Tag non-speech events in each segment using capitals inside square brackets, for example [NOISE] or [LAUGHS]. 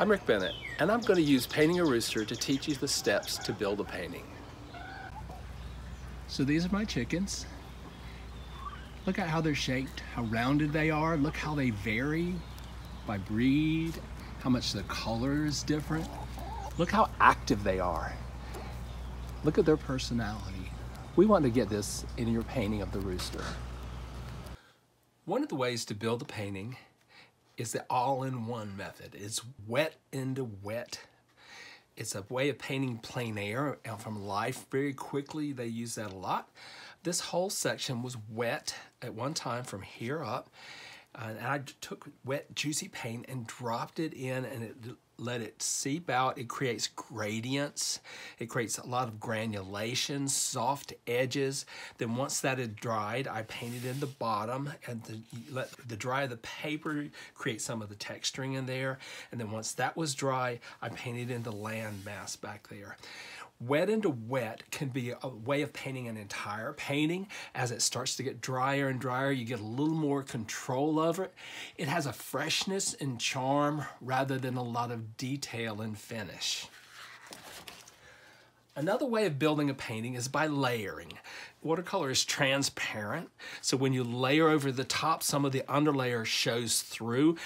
I'm Rick Bennett, and I'm going to use Painting a Rooster to teach you the steps to build a painting. So these are my chickens. Look at how they're shaped, how rounded they are. Look how they vary by breed, how much the color is different. Look how active they are. Look at their personality. We want to get this in your painting of the rooster. One of the ways to build a painting is the all-in-one method. It's wet into wet. It's a way of painting plein air from life very quickly. They use that a lot. This whole section was wet at one time from here up. and I took wet, juicy paint and dropped it in and it let it seep out. It creates gradients. It creates a lot of granulation, soft edges. Then once that had dried, I painted in the bottom and the, let the dry of the paper create some of the texturing in there. And then once that was dry, I painted in the land mass back there. Wet into wet can be a way of painting an entire painting. As it starts to get drier and drier, you get a little more control over it. It has a freshness and charm rather than a lot of detail and finish. Another way of building a painting is by layering. Watercolor is transparent, so when you layer over the top, some of the underlayer shows through.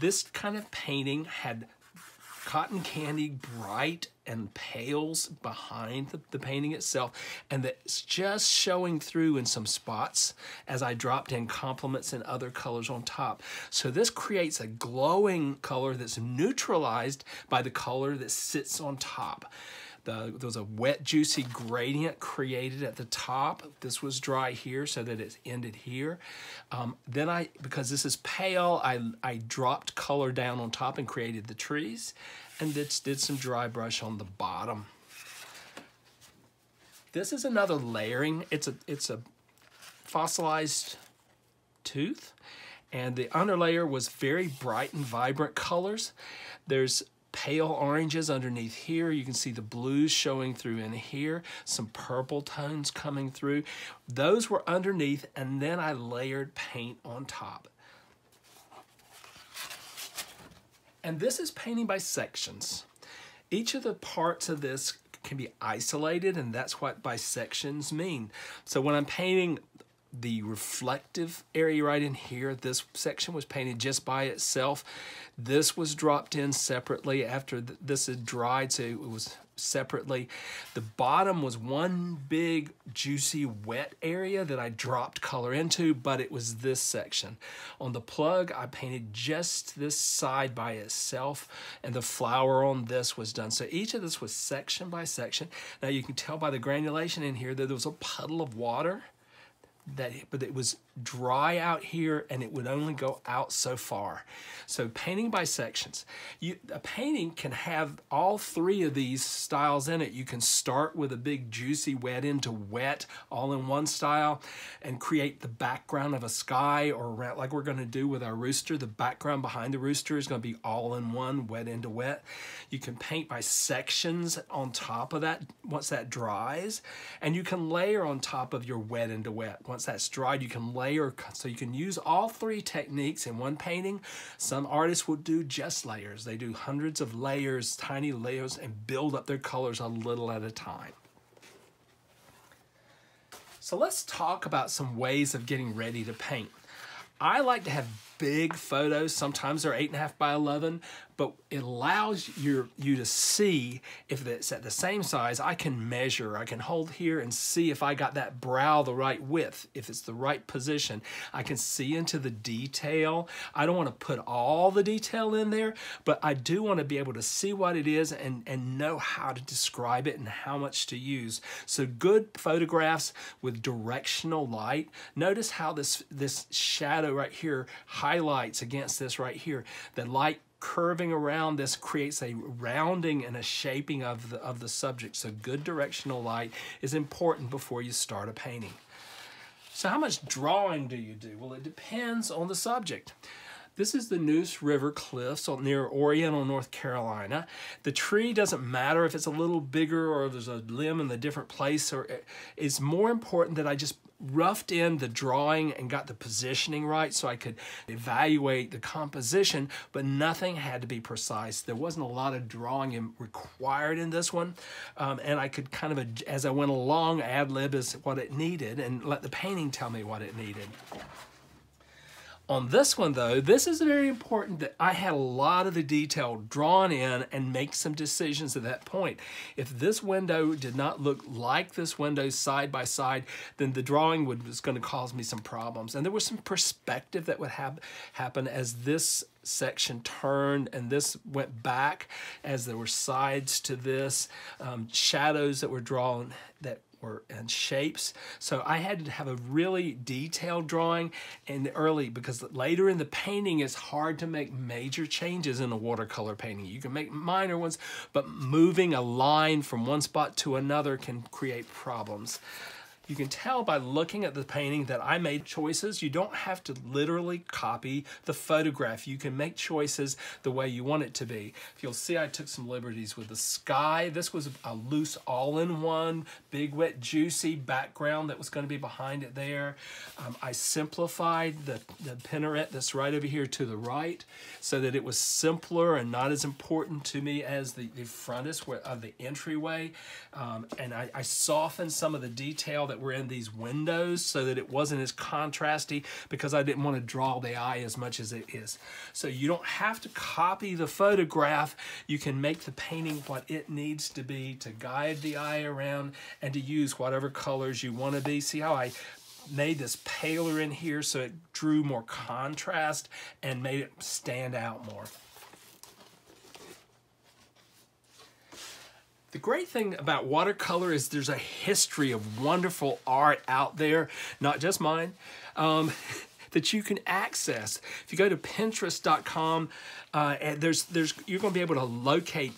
This kind of painting had cotton candy bright and pales behind the, the, painting itself and that's just showing through in some spots as I dropped in complements and other colors on top. So this creates a glowing color that's neutralized by the color that sits on top. The, there was a wet, juicy gradient created at the top. This was dry here so that it ended here. Um, then I, because this is pale, I, I dropped color down on top and created the trees and did, did some dry brush on the bottom. This is another layering. It's a, it's a fossilized tooth and the underlayer was very bright and vibrant colors. There's pale oranges underneath here. You can see the blues showing through in here, some purple tones coming through. Those were underneath, and then I layered paint on top. And this is painting by sections. Each of the parts of this can be isolated, and that's what bisections mean. So when I'm painting the reflective area right in here. This section was painted just by itself. This was dropped in separately after th this had dried, so it was separately. The bottom was one big, juicy, wet area that I dropped color into, but it was this section. On the plug, I painted just this side by itself, and the flower on this was done. So each of this was section by section. Now you can tell by the granulation in here that there was a puddle of water that but it was dry out here and it would only go out so far. So painting by sections. You, a painting can have all three of these styles in it. You can start with a big juicy wet into wet all in one style and create the background of a sky or like we're gonna do with our rooster. The background behind the rooster is gonna be all in one, wet into wet. You can paint by sections on top of that once that dries and you can layer on top of your wet into wet once that's dried, you can layer, so you can use all three techniques in one painting. Some artists will do just layers. They do hundreds of layers, tiny layers, and build up their colors a little at a time. So let's talk about some ways of getting ready to paint. I like to have big photos. Sometimes they're eight and a half by 11, but it allows your, you to see if it's at the same size, I can measure. I can hold here and see if I got that brow the right width, if it's the right position. I can see into the detail. I don't want to put all the detail in there, but I do want to be able to see what it is and, and know how to describe it and how much to use. So good photographs with directional light. Notice how this, this shadow right here highlights against this right here. The light curving around this creates a rounding and a shaping of the, of the subject. So good directional light is important before you start a painting. So how much drawing do you do? Well, it depends on the subject. This is the Neuse River Cliffs near Oriental, North Carolina. The tree doesn't matter if it's a little bigger or there's a limb in a different place. Or eh, It's more important that I just roughed in the drawing and got the positioning right so I could evaluate the composition, but nothing had to be precise. There wasn't a lot of drawing required in this one, um, and I could kind of, as I went along, ad-lib is what it needed and let the painting tell me what it needed. On this one though, this is very important that I had a lot of the detail drawn in and make some decisions at that point. If this window did not look like this window side by side, then the drawing would, was going to cause me some problems. And there was some perspective that would have happen as this section turned and this went back as there were sides to this, um, shadows that were drawn that or and shapes. So I had to have a really detailed drawing in the early because later in the painting it's hard to make major changes in a watercolor painting. You can make minor ones, but moving a line from one spot to another can create problems. You can tell by looking at the painting that I made choices. You don't have to literally copy the photograph. You can make choices the way you want it to be. If you'll see, I took some liberties with the sky. This was a loose all-in-one, big, wet, juicy background that was going to be behind it there. Um, I simplified the, the Pennarette that's right over here to the right so that it was simpler and not as important to me as the, the frontis of the entryway. Um, and I, I softened some of the detail that were in these windows so that it wasn't as contrasty because I didn't want to draw the eye as much as it is. So you don't have to copy the photograph. You can make the painting what it needs to be to guide the eye around and to use whatever colors you want to be. See how I made this paler in here so it drew more contrast and made it stand out more. The great thing about watercolor is there's a history of wonderful art out there, not just mine, um, [LAUGHS] that you can access. If you go to Pinterest.com, uh, there's there's you're going to be able to locate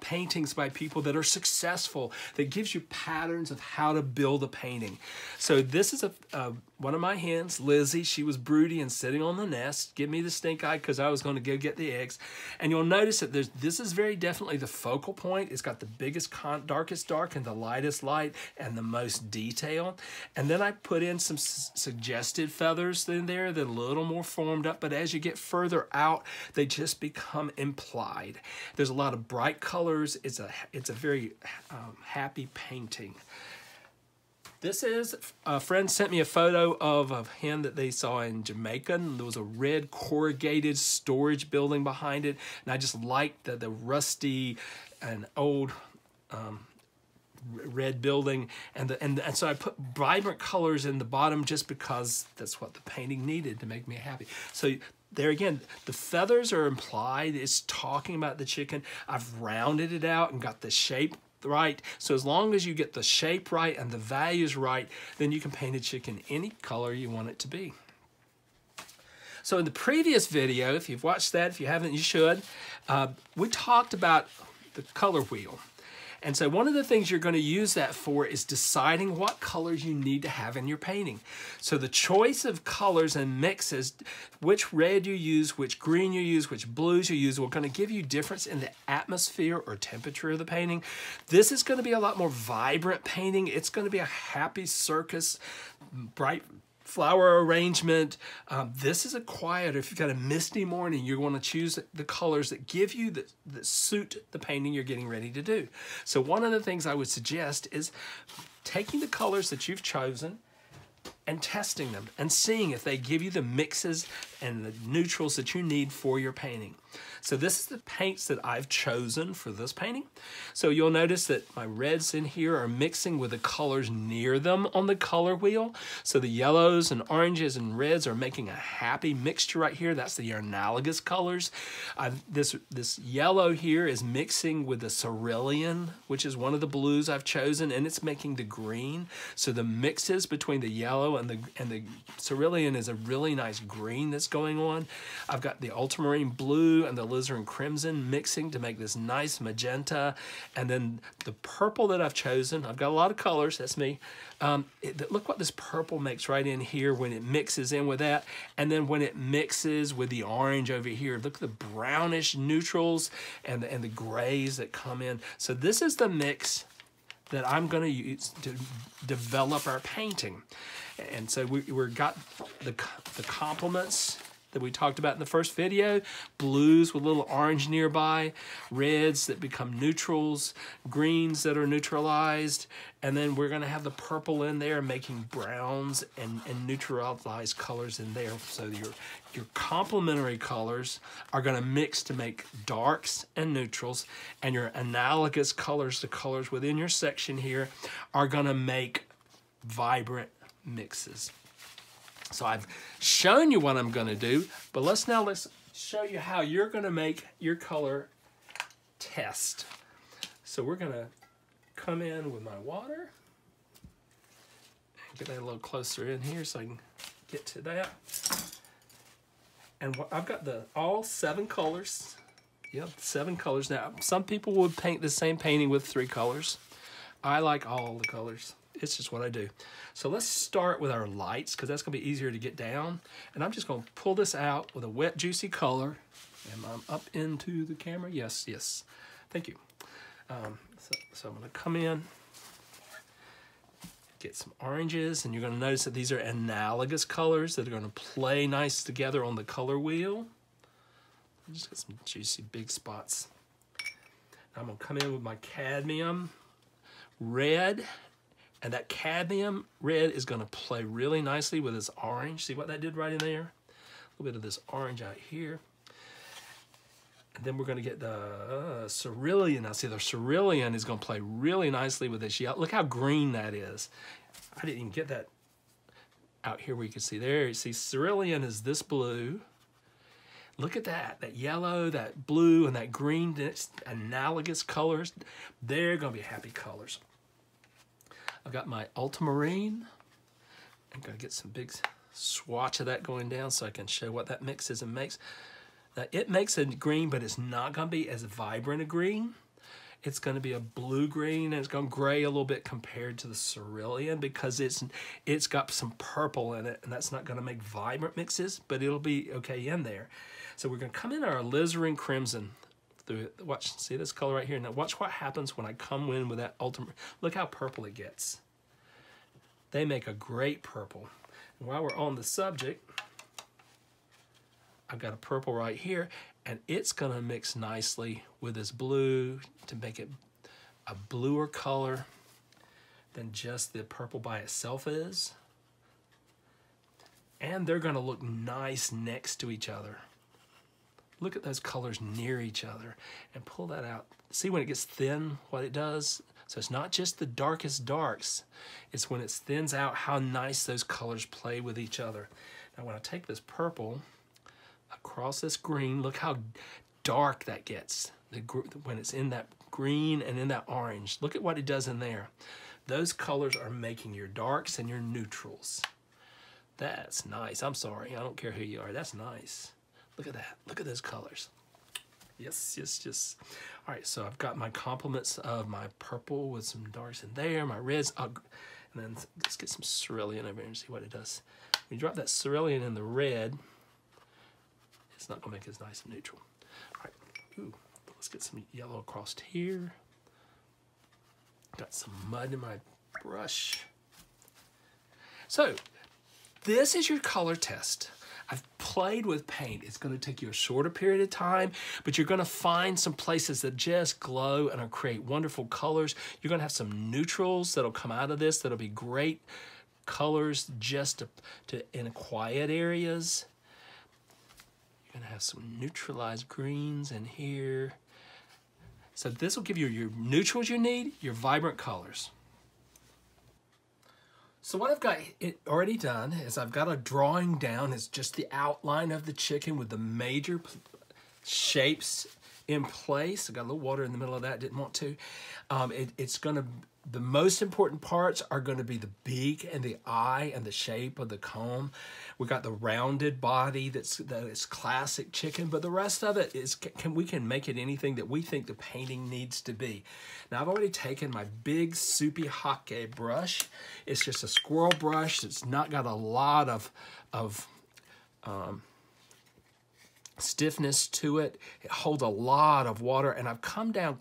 paintings by people that are successful that gives you patterns of how to build a painting. So this is a, a one of my hens, Lizzie, she was broody and sitting on the nest. Give me the stink eye because I was going to go get the eggs. And you'll notice that there's this is very definitely the focal point. It's got the biggest, con darkest dark and the lightest light and the most detail. And then I put in some suggested feathers in there that are a little more formed up. But as you get further out, they just become implied. There's a lot of bright colors. It's a, it's a very um, happy painting. This is, a friend sent me a photo of a hen that they saw in Jamaica. And there was a red corrugated storage building behind it. And I just liked the, the rusty and old um, red building. And, the, and, and so I put vibrant colors in the bottom just because that's what the painting needed to make me happy. So there again, the feathers are implied. It's talking about the chicken. I've rounded it out and got the shape right. So as long as you get the shape right and the values right, then you can paint a chicken any color you want it to be. So in the previous video, if you've watched that, if you haven't, you should, uh, we talked about the color wheel. And so one of the things you're going to use that for is deciding what colors you need to have in your painting. So the choice of colors and mixes, which red you use, which green you use, which blues you use, will going to give you difference in the atmosphere or temperature of the painting. This is going to be a lot more vibrant painting. It's going to be a happy circus, bright flower arrangement. Um, this is a quiet, if you've got a misty morning, you're going to choose the colors that give you, that, that suit the painting you're getting ready to do. So one of the things I would suggest is taking the colors that you've chosen and testing them and seeing if they give you the mixes and the neutrals that you need for your painting. So this is the paints that I've chosen for this painting. So you'll notice that my reds in here are mixing with the colors near them on the color wheel. So the yellows and oranges and reds are making a happy mixture right here. That's the analogous colors. I've, this, this yellow here is mixing with the cerulean, which is one of the blues I've chosen, and it's making the green. So the mixes between the yellow and the, and the cerulean is a really nice green that's going on. I've got the ultramarine blue and the alizarin crimson mixing to make this nice magenta. And then the purple that I've chosen, I've got a lot of colors, that's me. Um, it, look what this purple makes right in here when it mixes in with that. And then when it mixes with the orange over here, look at the brownish neutrals and the, and the grays that come in. So this is the mix that I'm going to use to develop our painting. And so we, we've got the, the complements that we talked about in the first video, blues with a little orange nearby, reds that become neutrals, greens that are neutralized, and then we're gonna have the purple in there making browns and, and neutralized colors in there. So your, your complementary colors are gonna mix to make darks and neutrals, and your analogous colors, the colors within your section here, are gonna make vibrant mixes. So I've shown you what I'm going to do, but let's now let's show you how you're going to make your color test. So we're going to come in with my water. Get that a little closer in here so I can get to that. And I've got the all seven colors. Yep, seven colors. Now, some people would paint the same painting with three colors. I like all the colors it's just what I do. So let's start with our lights because that's gonna be easier to get down. And I'm just gonna pull this out with a wet, juicy color. Am I up into the camera? Yes, yes. Thank you. Um, so, so I'm gonna come in, get some oranges, and you're gonna notice that these are analogous colors that are gonna play nice together on the color wheel. Just get some juicy big spots. I'm gonna come in with my cadmium red and that cadmium red is going to play really nicely with this orange. See what that did right in there? A little bit of this orange out here. And then we're going to get the uh, cerulean. Now see, the cerulean is going to play really nicely with this yellow. Look how green that is. I didn't even get that out here where you can see there. You see cerulean is this blue. Look at that, that yellow, that blue, and that green, analogous colors. They're going to be happy colors. I've got my ultramarine. I'm to get some big swatch of that going down so I can show what that mixes and makes. Now, it makes a green, but it's not going to be as vibrant a green. It's going to be a blue-green, and it's going to gray a little bit compared to the cerulean because it's it's got some purple in it, and that's not going to make vibrant mixes, but it'll be okay in there. So we're going to come in our alizarin crimson Watch, see this color right here? Now watch what happens when I come in with that ultimate. Look how purple it gets. They make a great purple. And while we're on the subject, I've got a purple right here, and it's gonna mix nicely with this blue to make it a bluer color than just the purple by itself is. And they're gonna look nice next to each other look at those colors near each other and pull that out. See when it gets thin, what it does? So it's not just the darkest darks, it's when it thins out how nice those colors play with each other. Now when I take this purple across this green, look how dark that gets the, when it's in that green and in that orange. Look at what it does in there. Those colors are making your darks and your neutrals. That's nice. I'm sorry. I don't care who you are. That's nice. Look at that. Look at those colors. Yes, yes, yes. All right, so I've got my complements of my purple with some darks in there, my reds, uh, and then let's get some cerulean over here and see what it does. When you drop that cerulean in the red, it's not gonna make it as nice and neutral. All right, ooh, let's get some yellow across here. Got some mud in my brush. So, this is your color test. I've played with paint. It's going to take you a shorter period of time, but you're going to find some places that just glow and create wonderful colors. You're going to have some neutrals that'll come out of this that'll be great colors just to, to in quiet areas. You're going to have some neutralized greens in here. So this will give you your neutrals you need, your vibrant colors. So what I've got already done is I've got a drawing down. It's just the outline of the chicken with the major shapes in place. I got a little water in the middle of that, didn't want to. Um, it, it's going to the most important parts are going to be the beak and the eye and the shape of the comb. We got the rounded body that's that is classic chicken, but the rest of it is can we can make it anything that we think the painting needs to be. Now I've already taken my big soupy hake brush. It's just a squirrel brush. It's not got a lot of of um, stiffness to it. It holds a lot of water, and I've come down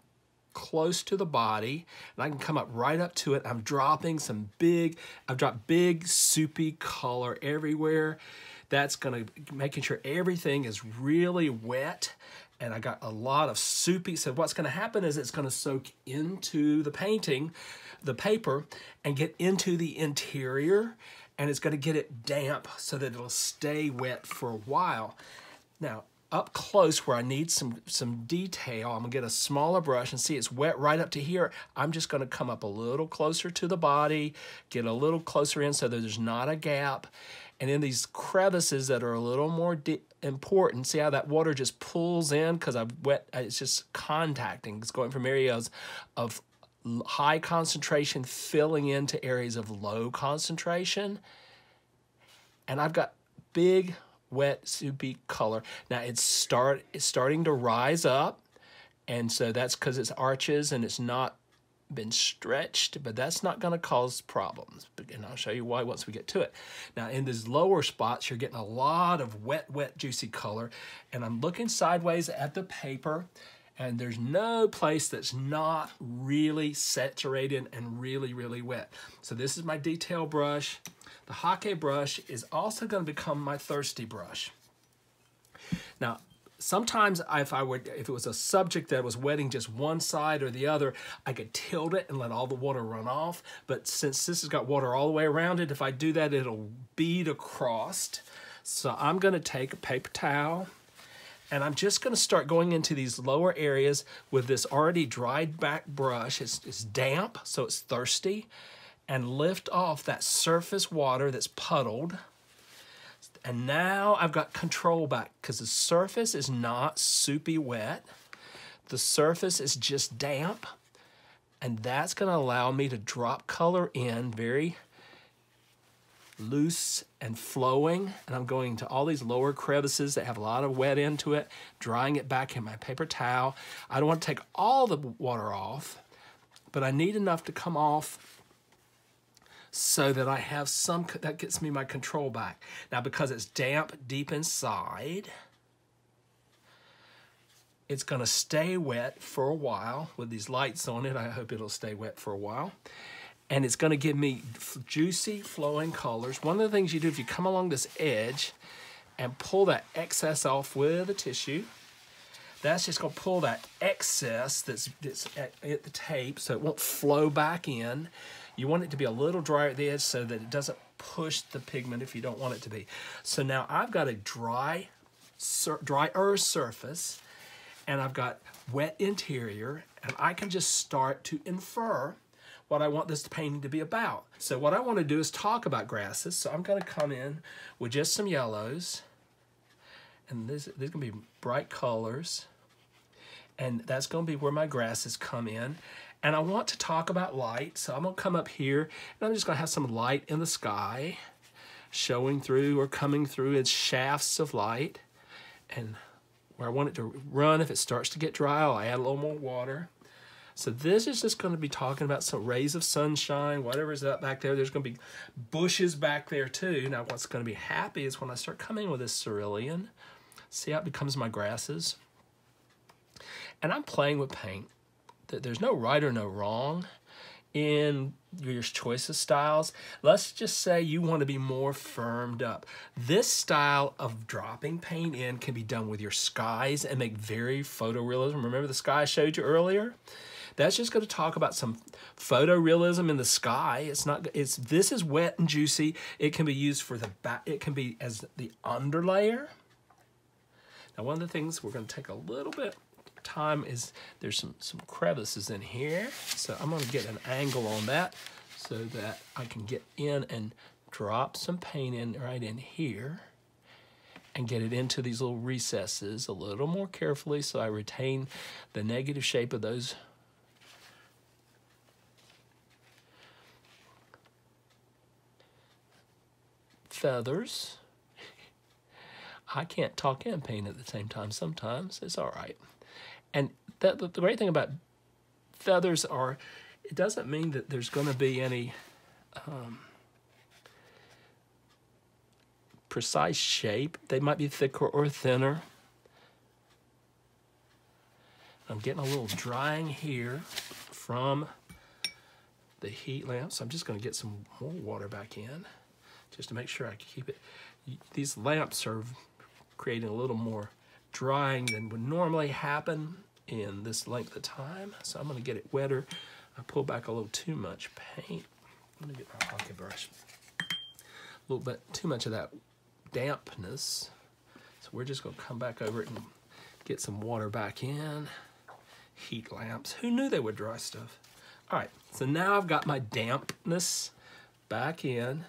close to the body and I can come up right up to it. I'm dropping some big, I've dropped big soupy color everywhere. That's gonna, making sure everything is really wet and I got a lot of soupy. So what's gonna happen is it's gonna soak into the painting, the paper, and get into the interior and it's gonna get it damp so that it'll stay wet for a while. Now, up close where I need some, some detail, I'm gonna get a smaller brush and see it's wet right up to here. I'm just gonna come up a little closer to the body, get a little closer in so that there's not a gap. And in these crevices that are a little more important, see how that water just pulls in because I've wet, uh, it's just contacting. It's going from areas of high concentration filling into areas of low concentration. And I've got big wet, soupy color. Now it's start it's starting to rise up, and so that's because it's Arches and it's not been stretched, but that's not going to cause problems. And I'll show you why once we get to it. Now in these lower spots, you're getting a lot of wet, wet, juicy color, and I'm looking sideways at the paper, and there's no place that's not really saturated and really, really wet. So this is my detail brush. The Hake brush is also going to become my thirsty brush. Now, sometimes if I would, if it was a subject that was wetting just one side or the other, I could tilt it and let all the water run off. But since this has got water all the way around it, if I do that, it'll bead across. So I'm going to take a paper towel and I'm just going to start going into these lower areas with this already dried back brush. It's, it's damp, so it's thirsty and lift off that surface water that's puddled. And now I've got control back because the surface is not soupy wet. The surface is just damp. And that's going to allow me to drop color in very loose and flowing. And I'm going to all these lower crevices that have a lot of wet into it, drying it back in my paper towel. I don't want to take all the water off, but I need enough to come off so that I have some, that gets me my control back. Now because it's damp deep inside, it's gonna stay wet for a while with these lights on it. I hope it'll stay wet for a while. And it's gonna give me juicy flowing colors. One of the things you do if you come along this edge and pull that excess off with a tissue, that's just gonna pull that excess that's, that's at, at the tape so it won't flow back in. You want it to be a little drier at the edge so that it doesn't push the pigment if you don't want it to be. So now I've got a dry, sur drier surface and I've got wet interior and I can just start to infer what I want this painting to be about. So what I want to do is talk about grasses. So I'm going to come in with just some yellows and this, there's going to be bright colors and that's going to be where my grasses come in. And I want to talk about light, so I'm gonna come up here and I'm just gonna have some light in the sky showing through or coming through its shafts of light. And where I want it to run, if it starts to get dry, I'll add a little more water. So this is just gonna be talking about some rays of sunshine, whatever's up back there. There's gonna be bushes back there too. Now what's gonna be happy is when I start coming with this cerulean, see how it becomes my grasses. And I'm playing with paint there's no right or no wrong in your choice of styles. Let's just say you want to be more firmed up. This style of dropping paint in can be done with your skies and make very photorealism. Remember the sky I showed you earlier? That's just going to talk about some photorealism in the sky. It's not. It's this is wet and juicy. It can be used for the back. It can be as the underlayer. Now, one of the things we're going to take a little bit time is there's some, some crevices in here. So I'm gonna get an angle on that so that I can get in and drop some paint in right in here and get it into these little recesses a little more carefully so I retain the negative shape of those feathers. [LAUGHS] I can't talk and paint at the same time sometimes. It's all right. And the great thing about feathers are, it doesn't mean that there's going to be any um, precise shape. They might be thicker or thinner. I'm getting a little drying here from the heat lamp. So I'm just gonna get some more water back in just to make sure I keep it. These lamps are creating a little more drying than would normally happen in this length of time. So I'm gonna get it wetter. I pull back a little too much paint. Let me get my pocket brush. A little bit too much of that dampness. So we're just gonna come back over it and get some water back in. Heat lamps, who knew they would dry stuff? All right, so now I've got my dampness back in.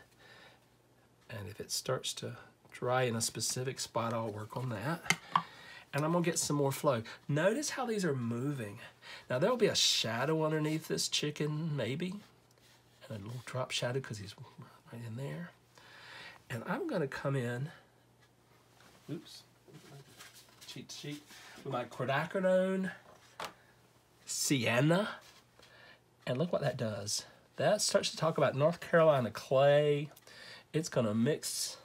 And if it starts to dry in a specific spot, I'll work on that and I'm gonna get some more flow. Notice how these are moving. Now there'll be a shadow underneath this chicken, maybe, and a little drop shadow because he's right in there. And I'm gonna come in, oops, cheat sheet, with my quinacridone sienna, and look what that does. That starts to talk about North Carolina clay. It's gonna mix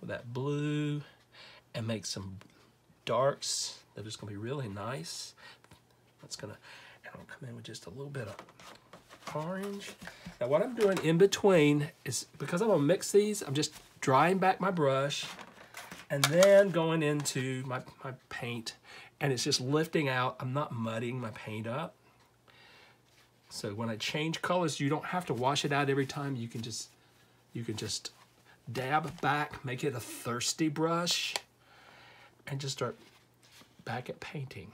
with that blue and make some darks that is going to be really nice. That's going to, and I'll come in with just a little bit of orange. Now what I'm doing in between is, because I'm to mix these, I'm just drying back my brush and then going into my, my paint and it's just lifting out. I'm not muddying my paint up. So when I change colors, you don't have to wash it out every time. You can just, you can just dab back, make it a thirsty brush and just start back at painting.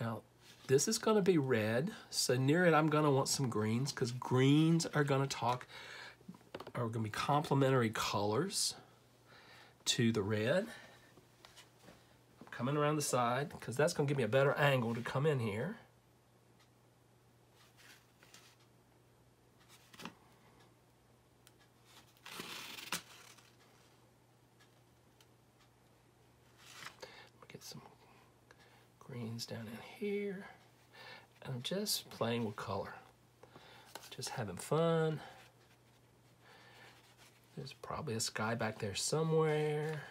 Now, this is going to be red, so near it I'm going to want some greens because greens are going to talk, are going to be complementary colors to the red. I'm coming around the side because that's going to give me a better angle to come in here. Greens down in here. I'm just playing with color. Just having fun. There's probably a sky back there somewhere.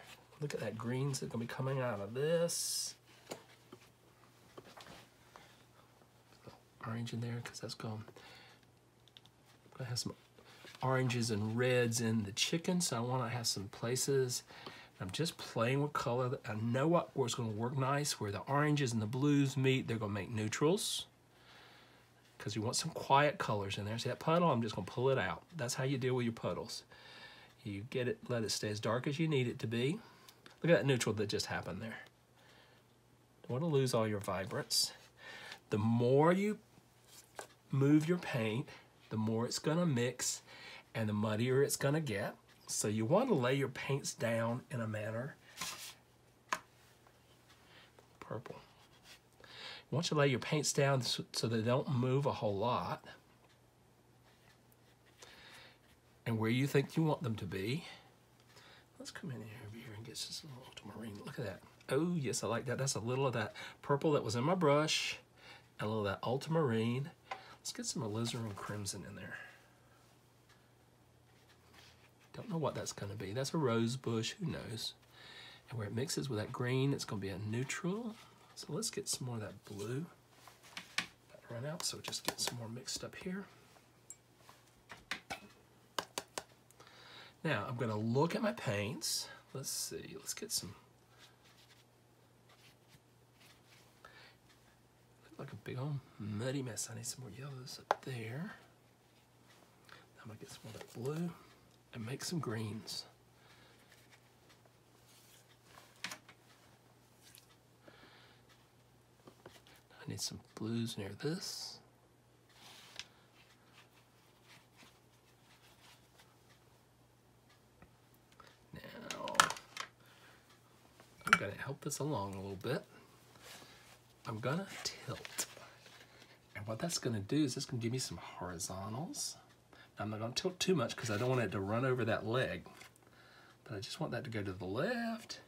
Look at that greens that are gonna be coming out of this. Orange in there, because that's to have some oranges and reds in the chicken, so I want to have some places I'm just playing with color. I know what where's going to work nice, where the oranges and the blues meet. They're going to make neutrals because you want some quiet colors in there. See that puddle? I'm just going to pull it out. That's how you deal with your puddles. You get it, let it stay as dark as you need it to be. Look at that neutral that just happened there. Don't want to lose all your vibrance. The more you move your paint, the more it's going to mix and the muddier it's going to get. So you want to lay your paints down in a manner. Purple. You want to lay your paints down so, so they don't move a whole lot. And where you think you want them to be. Let's come in here, over here and get some ultramarine. Look at that. Oh, yes, I like that. That's a little of that purple that was in my brush. A little of that ultramarine. Let's get some alizarin crimson in there. Don't know what that's going to be. That's a rose bush. Who knows? And where it mixes with that green, it's going to be a neutral. So let's get some more of that blue. That run out, so just get some more mixed up here. Now, I'm going to look at my paints. Let's see. Let's get some... Look like a big old muddy mess. I need some more yellows up there. I'm going to get some more of that blue and make some greens. I need some blues near this. Now, I'm to help this along a little bit. I'm to tilt. And what that's to do is it's to give me some horizontals. I'm not going to tilt too much because I don't want it to run over that leg. But I just want that to go to the left.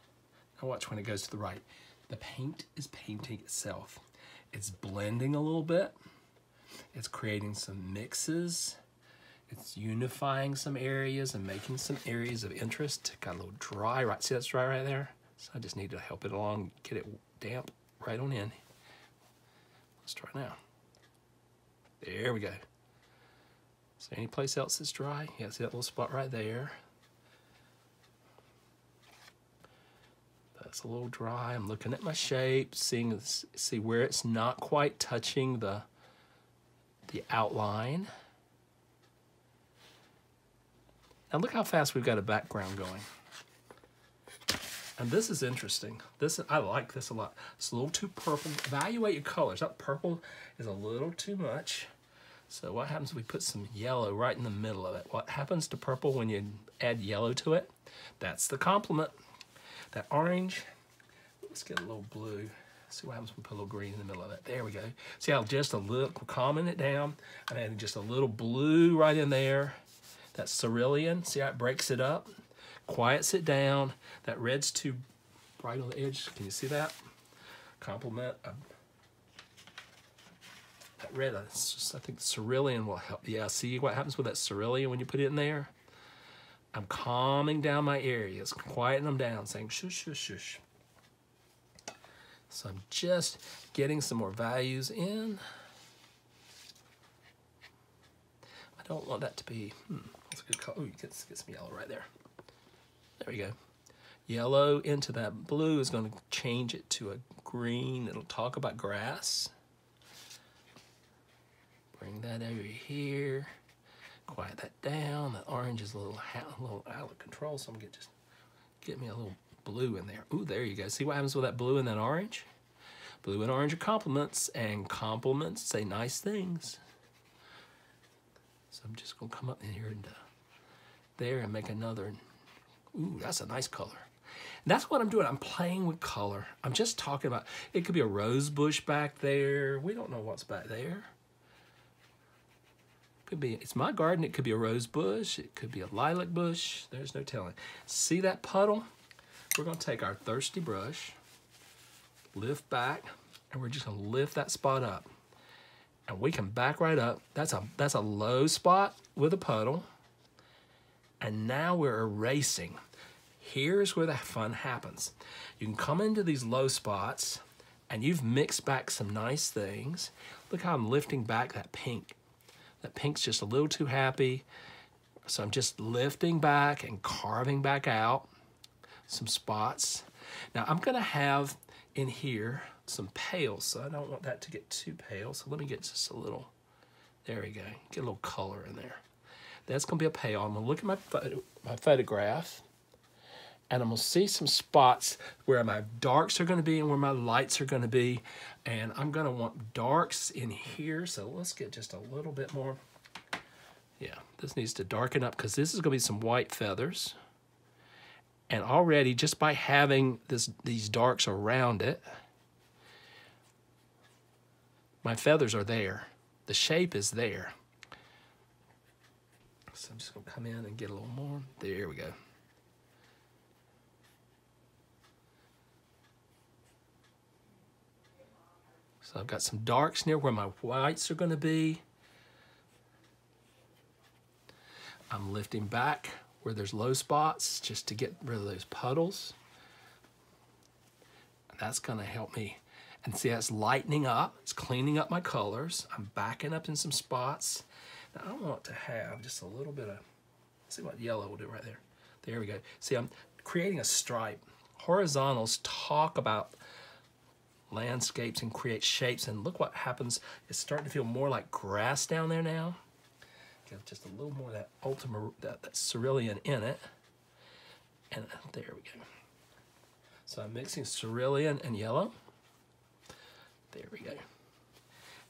Now watch when it goes to the right. The paint is painting itself. It's blending a little bit. It's creating some mixes. It's unifying some areas and making some areas of interest. Got a little dry, right? See that's dry right there? So I just need to help it along, get it damp right on in. Let's try now. There we go. So any place else that's dry? Yeah, see that little spot right there? That's a little dry. I'm looking at my shape, seeing see where it's not quite touching the the outline. Now look how fast we've got a background going. And this is interesting. This I like this a lot. It's a little too purple. Evaluate your colors. That purple is a little too much. So what happens if we put some yellow right in the middle of it? What happens to purple when you add yellow to it? That's the complement. That orange, let's get a little blue. See what happens when we put a little green in the middle of it. There we go. See how just a little, calming it down. I'm adding just a little blue right in there. That cerulean, see how it breaks it up? Quiets it down. That red's too bright on the edge. Can you see that? Complement. That red, uh, just, I think cerulean will help. Yeah, see what happens with that cerulean when you put it in there? I'm calming down my areas, quieting them down, saying shush, shush, shush. So I'm just getting some more values in. I don't want that to be, hmm, that's a good color. Oh, you get, get some yellow right there. There we go. Yellow into that blue is going to change it to a green. It'll talk about grass. Bring that over here. Quiet that down. The orange is a little, a little out of control, so I'm to just get me a little blue in there. Ooh, there you go. See what happens with that blue and that orange? Blue and orange are complements, and complements say nice things. So I'm just to come up in here and uh, there and make another. Ooh, that's a nice color. And that's what I'm doing. I'm playing with color. I'm just talking about, it could be a rose bush back there. We don't know what's back there. Could be, it's my garden. It could be a rose bush. It could be a lilac bush. There's no telling. See that puddle? We're going to take our thirsty brush, lift back, and we're just going to lift that spot up. And we can back right up. That's a, that's a low spot with a puddle. And now we're erasing. Here's where the fun happens. You can come into these low spots and you've mixed back some nice things. Look how I'm lifting back that pink. That pink's just a little too happy. So I'm just lifting back and carving back out some spots. Now I'm gonna have in here some pale, so I don't want that to get too pale. So let me get just a little, there we go, get a little color in there. That's gonna be a pale. I'm gonna look at my, photo, my photograph and I'm gonna see some spots where my darks are gonna be and where my lights are gonna be. And I'm gonna want darks in here. So let's get just a little bit more. Yeah, this needs to darken up because this is gonna be some white feathers. And already just by having this these darks around it, my feathers are there. The shape is there. So I'm just gonna come in and get a little more. There we go. I've got some darks near where my whites are going to be. I'm lifting back where there's low spots just to get rid of those puddles. And that's going to help me. And see, that's lightening up. It's cleaning up my colors. I'm backing up in some spots. Now, I want to have just a little bit of, see what yellow will do right there. There we go. See, I'm creating a stripe. Horizontals talk about landscapes and create shapes. And look what happens. It's starting to feel more like grass down there now. Get just a little more of that ultima, that, that cerulean in it. And there we go. So I'm mixing cerulean and yellow. There we go.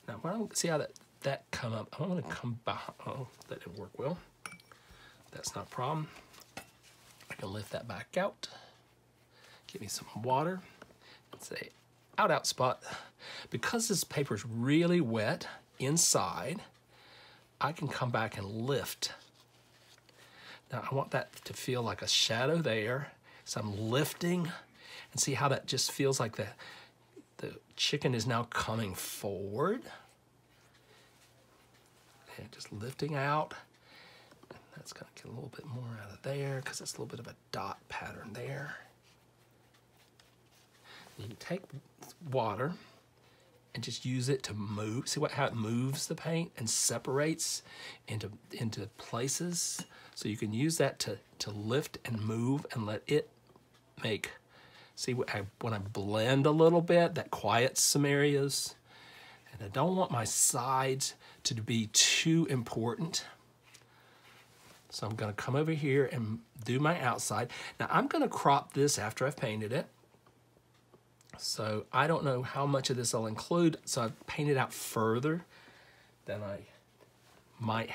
Now, when I see how that, that come up, I want to come back. Oh, that didn't work well. That's not a problem. I can lift that back out. Give me some water. Say out out spot. Because this paper is really wet inside, I can come back and lift. Now I want that to feel like a shadow there. So I'm lifting and see how that just feels like the, the chicken is now coming forward. And just lifting out. That's gonna get a little bit more out of there because it's a little bit of a dot pattern there. You take water and just use it to move. See what how it moves the paint and separates into into places. So you can use that to to lift and move and let it make. See what I, when I blend a little bit, that quiets some areas. And I don't want my sides to be too important. So I'm gonna come over here and do my outside. Now I'm gonna crop this after I've painted it. So I don't know how much of this I'll include. So I've painted out further than I might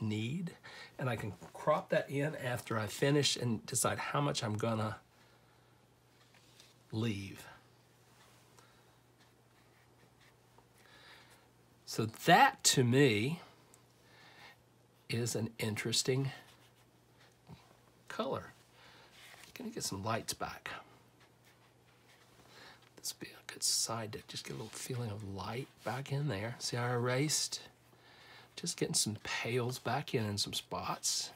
need. And I can crop that in after I finish and decide how much I'm gonna leave. So that to me is an interesting color. Gonna get some lights back. This would be a good side to just get a little feeling of light back in there. See how I erased? Just getting some pales back in in some spots.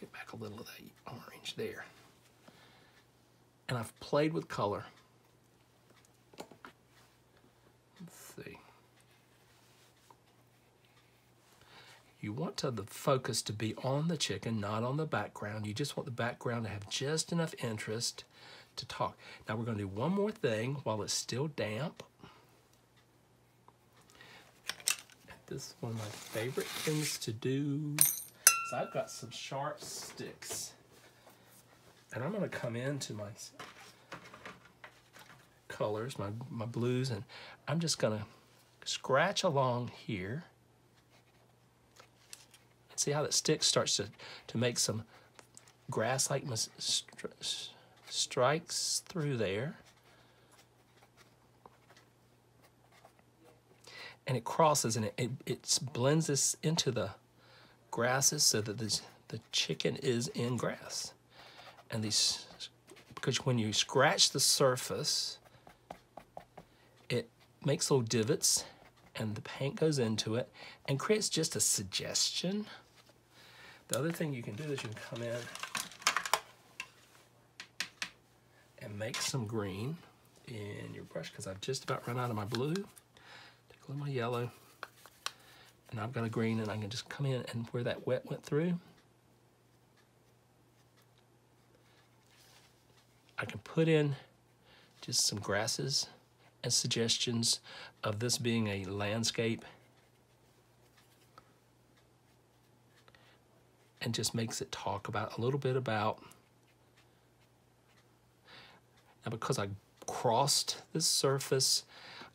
Get back a little of that orange there. And I've played with color. Let's See, you want to, the focus to be on the chicken, not on the background. You just want the background to have just enough interest to talk. Now we're going to do one more thing while it's still damp. This is one of my favorite things to do. So I've got some sharp sticks. And I'm going to come into my colors, my, my blues, and I'm just going to scratch along here See how that stick starts to, to make some grass-like strikes through there. And it crosses and it, it, it blends this into the grasses so that this, the chicken is in grass. And these, because when you scratch the surface, it makes little divots and the paint goes into it and creates just a suggestion the other thing you can do is you can come in and make some green in your brush because I've just about run out of my blue. Take a little my yellow and I've got a green and I can just come in and where that wet went through, I can put in just some grasses and suggestions of this being a landscape and just makes it talk about a little bit about because I crossed this surface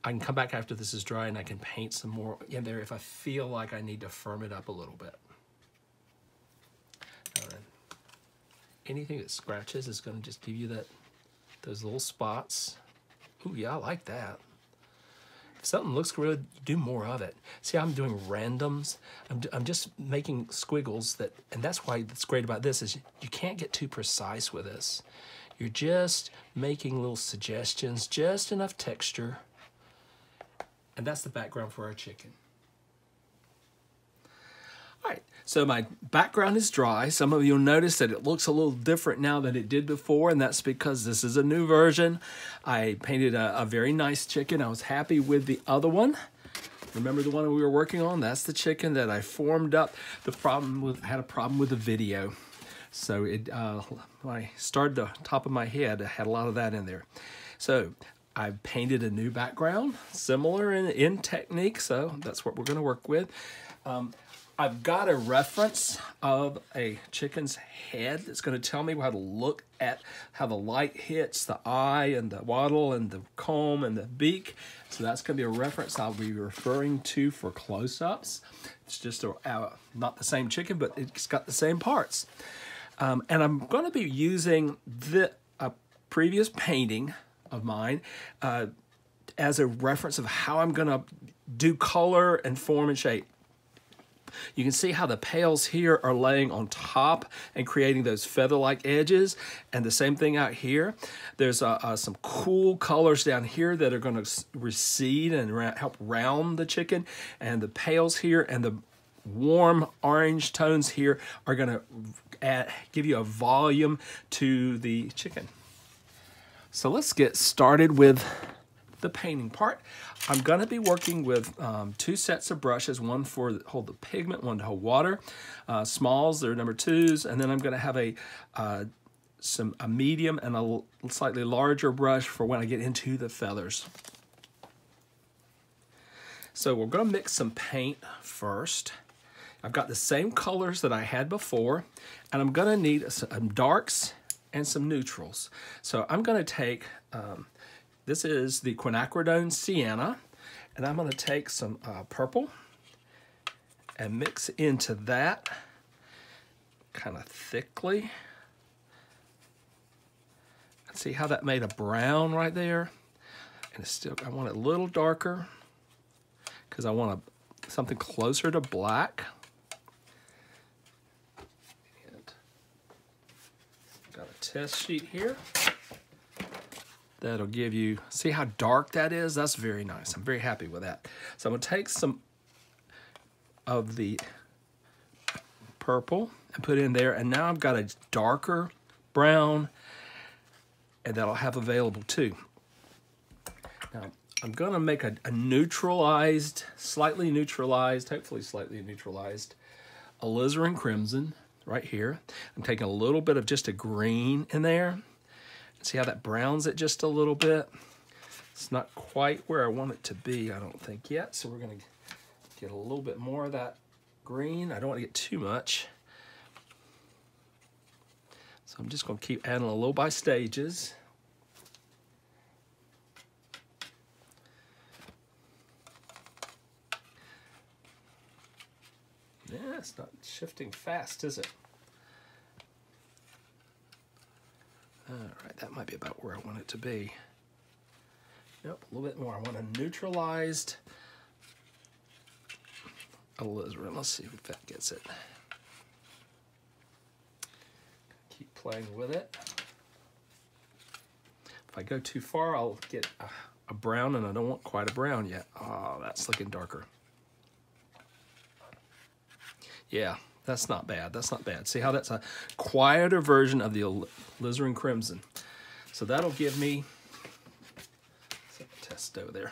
I can come back after this is dry and I can paint some more in there if I feel like I need to firm it up a little bit. anything that scratches is going to just give you that those little spots. Ooh, yeah, I like that. If something looks good, do more of it. See, I'm doing randoms. I'm, I'm just making squiggles that, and that's why that's great about this is you can't get too precise with this. You're just making little suggestions, just enough texture. And that's the background for our chicken. All right, so my background is dry. Some of you will notice that it looks a little different now than it did before, and that's because this is a new version. I painted a, a very nice chicken. I was happy with the other one. Remember the one we were working on? That's the chicken that I formed up. The problem with had a problem with the video. So it uh, when I started the top of my head, I had a lot of that in there. So I painted a new background, similar in, in technique, so that's what we're going to work with. Um, I've got a reference of a chicken's head that's going to tell me how to look at how the light hits the eye and the wattle and the comb and the beak. So that's going to be a reference I'll be referring to for close-ups. It's just a, uh, not the same chicken, but it's got the same parts. Um, and I'm going to be using the a previous painting of mine uh, as a reference of how I'm going to do color and form and shape. You can see how the pales here are laying on top and creating those feather-like edges. And the same thing out here. There's uh, uh, some cool colors down here that are going to recede and ra help round the chicken. And the pales here and the warm orange tones here are going to give you a volume to the chicken. So let's get started with the painting part. I'm going to be working with um, two sets of brushes, one for hold the pigment, one to hold water. Uh, smalls, they're number twos, and then I'm going to have a uh, some a medium and a slightly larger brush for when I get into the feathers. So we're going to mix some paint first. I've got the same colors that I had before, and I'm to need some darks and some neutrals. So I'm to take, um, this is the quinacridone sienna, and I'm to take some uh, purple and mix into that kind of thickly. See how that made a brown right there? And it's still, I want it a little darker because I want a, something closer to black. Test sheet here. That'll give you, see how dark that is? That's very nice. I'm very happy with that. So I'm gonna take some of the purple and put it in there. And now I've got a darker brown and that I'll have available too. Now I'm gonna make a, a neutralized, slightly neutralized, hopefully slightly neutralized alizarin crimson right here. I'm taking a little bit of just a green in there. See how that browns it just a little bit? It's not quite where I want it to be, I don't think yet. So we're gonna get a little bit more of that green. I don't want to get too much. So I'm just gonna keep adding a little by stages. Yeah, it's not shifting fast, is it? All right, that might be about where I want it to be. Nope, a little bit more. I want a neutralized alizarin. Let's see if that gets it. Keep playing with it. If I go too far, I'll get a, a brown, and I don't want quite a brown yet. Oh, that's looking darker. Yeah, that's not bad. That's not bad. See how that's a quieter version of the alizarin crimson. So that'll give me, test over there,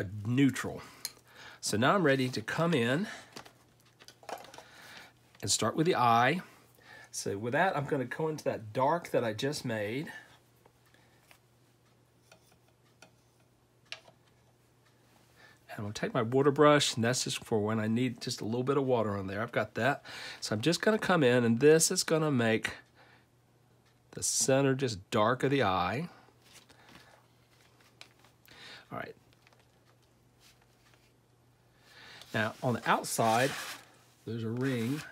a neutral. So now I'm ready to come in and start with the eye. So with that, I'm going to go into that dark that I just made. I'm gonna take my water brush, and that's just for when I need just a little bit of water on there. I've got that. So I'm just gonna come in, and this is gonna make the center just dark of the eye. All right. Now, on the outside, there's a ring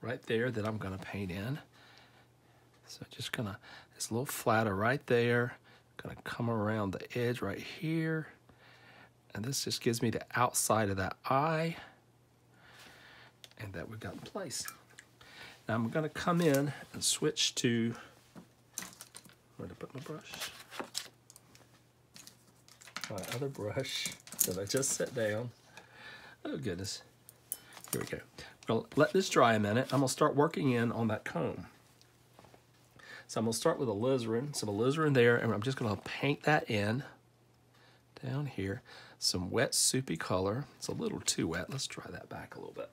right there that I'm gonna paint in. So just gonna, it's a little flatter right there. Gonna come around the edge right here. And this just gives me the outside of that eye. And that we've got in place. Now I'm gonna come in and switch to, where to put my brush? My other brush that I just set down. Oh goodness. Here we go. I'm gonna let this dry a minute. I'm gonna start working in on that comb. So I'm gonna start with alizarin, some alizarin there, and I'm just gonna paint that in down here some wet soupy color. It's a little too wet. Let's dry that back a little bit.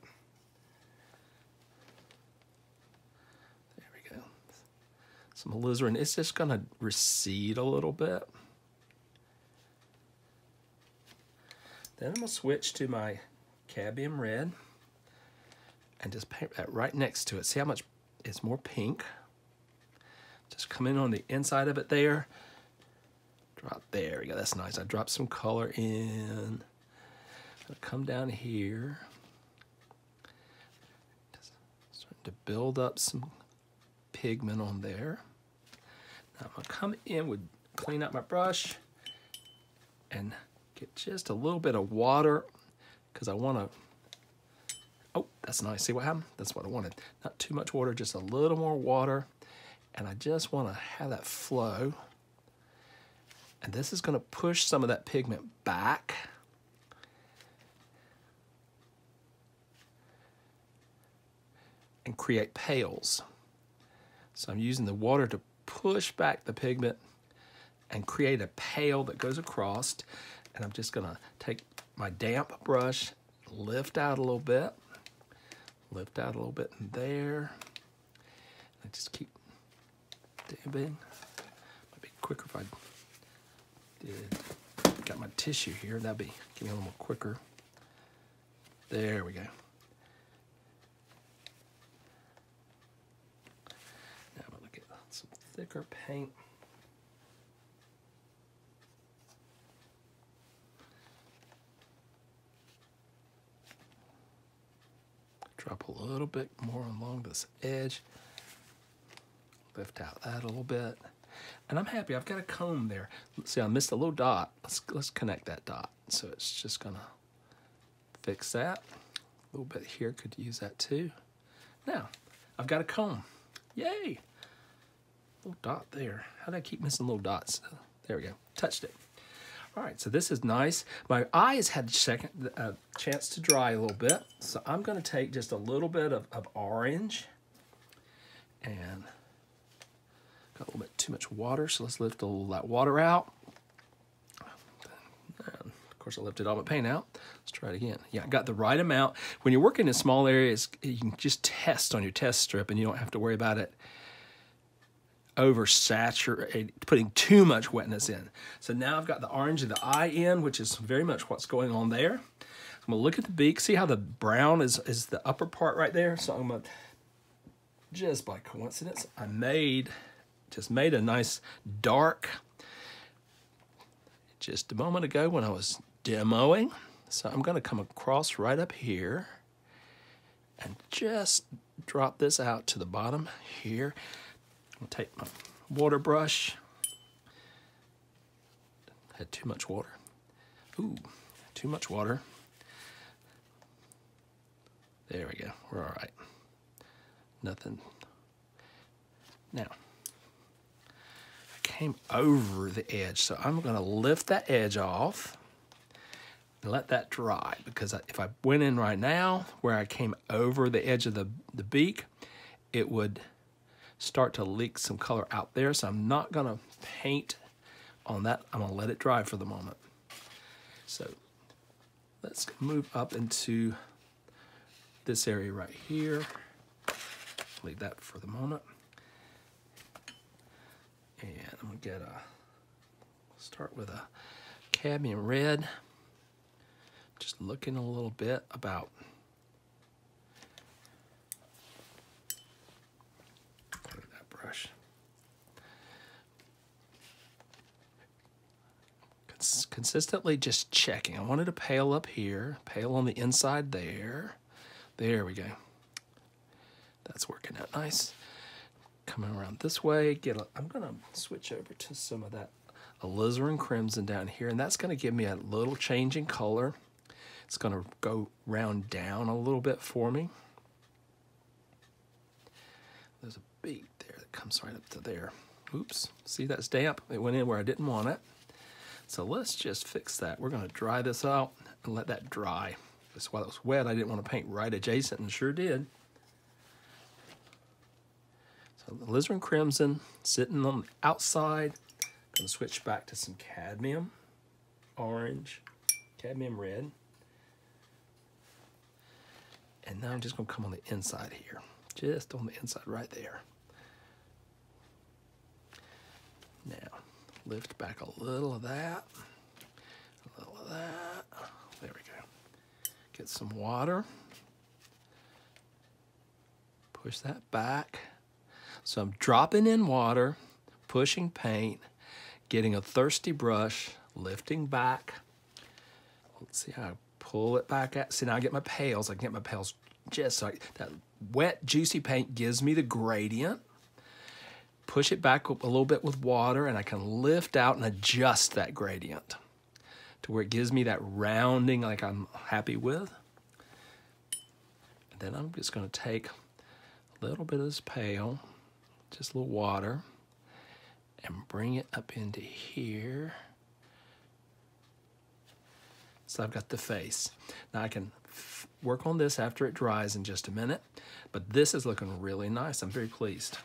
There we go. Some alizarin. It's just going to recede a little bit. Then I'm going to switch to my cadmium red and just paint that right next to it. See how much it's more pink? Just come in on the inside of it there Drop, there we go, that's nice. I dropped some color in. come down here. Just starting to build up some pigment on there. Now I'm gonna come in with, clean up my brush and get just a little bit of water because I wanna, oh, that's nice. See what happened? That's what I wanted. Not too much water, just a little more water. And I just wanna have that flow. And this is going to push some of that pigment back. And create pales. So I'm using the water to push back the pigment and create a pale that goes across. And I'm just gonna take my damp brush, lift out a little bit, lift out a little bit in there. I just keep dabbing. Might be quicker if I did. Got my tissue here. That'd be give me a little more quicker. There we go. Now I'm gonna get some thicker paint. Drop a little bit more along this edge. Lift out that a little bit. And I'm happy, I've got a comb there. Let's see, I missed a little dot. Let's, let's connect that dot. So it's just gonna fix that. A little bit here, could use that too. Now, I've got a comb. Yay! Little dot there. How did I keep missing little dots? There we go, touched it. All right, so this is nice. My eyes had a second uh, chance to dry a little bit. So I'm gonna take just a little bit of, of orange and got a little bit too much water. So let's lift all that water out. And of course I lifted all my paint out. Let's try it again. Yeah, I got the right amount. When you're working in small areas, you can just test on your test strip and you don't have to worry about it oversaturate, putting too much wetness in. So now I've got the orange of the eye in, which is very much what's going on there. I'm gonna look at the beak, see how the brown is, is the upper part right there. So I'm gonna, just by coincidence, I made, just made a nice dark, just a moment ago when I was demoing. So I'm gonna come across right up here and just drop this out to the bottom here. I'll take my water brush. Had too much water. Ooh, too much water. There we go. We're all right. Nothing. Now, came over the edge, so I'm to lift that edge off and let that dry because if I went in right now where I came over the edge of the, the beak, it would start to leak some color out there. So I'm not gonna paint on that. I'm gonna let it dry for the moment. So let's move up into this area right here. Leave that for the moment. And I'm gonna get a, start with a cadmium red. Just looking a little bit about that brush. Cons consistently just checking. I wanted a pale up here, pale on the inside there. There we go. That's working out nice. Coming around this way, get a, I'm gonna switch over to some of that alizarin crimson down here, and that's gonna give me a little change in color. It's gonna go round down a little bit for me. There's a beak there that comes right up to there. Oops, see that's damp? It went in where I didn't want it. So let's just fix that. We're gonna dry this out and let that dry. That's why it was wet, I didn't want to paint right adjacent and sure did. Alizarin crimson sitting on the outside. Gonna switch back to some cadmium, orange, cadmium red. And now I'm just gonna come on the inside here. Just on the inside right there. Now, lift back a little of that, a little of that. There we go. Get some water. Push that back. So I'm dropping in water, pushing paint, getting a thirsty brush, lifting back. Let's see how I pull it back at. See, now I get my pales. I get my pales just I, that wet, juicy paint gives me the gradient push it back a little bit with water and I can lift out and adjust that gradient to where it gives me that rounding like I'm happy with. And then I'm just going to take a little bit of this pale, just a little water, and bring it up into here. So I've got the face. Now I can work on this after it dries in just a minute, but this is looking really nice. I'm very pleased.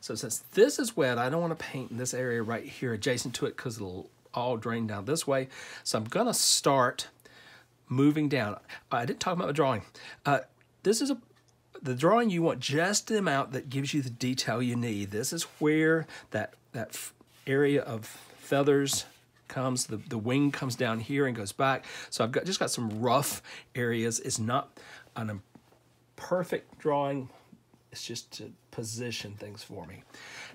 So since this is wet, I don't want to paint in this area right here adjacent to it because it'll all drain down this way. So I'm gonna start moving down. I didn't talk about the drawing. Uh, this is a the drawing you want just the amount that gives you the detail you need. This is where that that area of feathers comes, the, the wing comes down here and goes back. So I've got just got some rough areas. It's not an, a perfect drawing. It's just to position things for me.